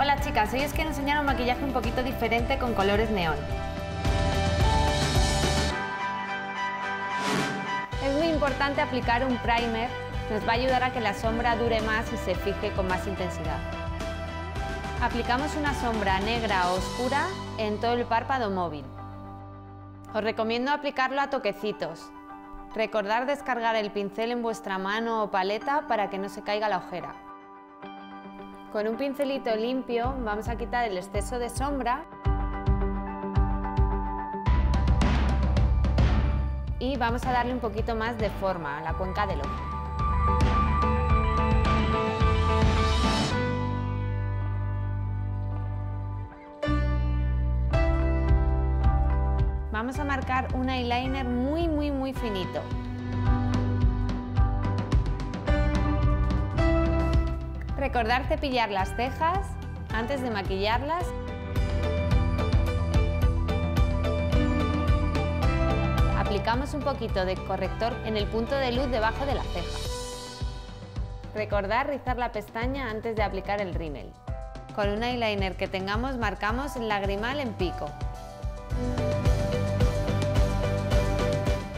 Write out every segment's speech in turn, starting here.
Hola chicas, hoy os quiero enseñar un maquillaje un poquito diferente con colores neón. Es muy importante aplicar un primer, nos va a ayudar a que la sombra dure más y se fije con más intensidad. Aplicamos una sombra negra o oscura en todo el párpado móvil. Os recomiendo aplicarlo a toquecitos. Recordar descargar el pincel en vuestra mano o paleta para que no se caiga la ojera. Con un pincelito limpio vamos a quitar el exceso de sombra y vamos a darle un poquito más de forma a la cuenca del ojo. Vamos a marcar un eyeliner muy muy muy finito. Recordar cepillar las cejas antes de maquillarlas. Aplicamos un poquito de corrector en el punto de luz debajo de la ceja. Recordar rizar la pestaña antes de aplicar el rímel. Con un eyeliner que tengamos marcamos el lagrimal en pico.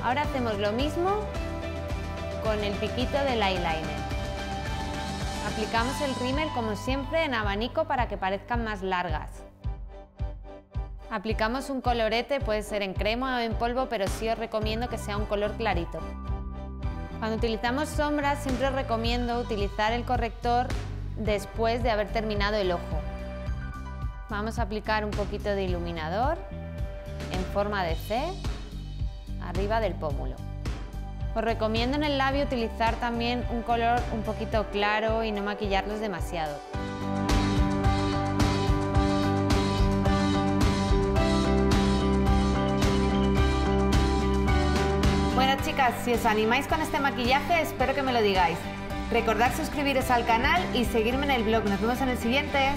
Ahora hacemos lo mismo con el piquito del eyeliner. Aplicamos el rímel como siempre en abanico para que parezcan más largas. Aplicamos un colorete, puede ser en crema o en polvo, pero sí os recomiendo que sea un color clarito. Cuando utilizamos sombras siempre os recomiendo utilizar el corrector después de haber terminado el ojo. Vamos a aplicar un poquito de iluminador en forma de C arriba del pómulo. Os recomiendo en el labio utilizar también un color un poquito claro y no maquillarlos demasiado. Bueno chicas, si os animáis con este maquillaje espero que me lo digáis. Recordad suscribiros al canal y seguirme en el blog. Nos vemos en el siguiente.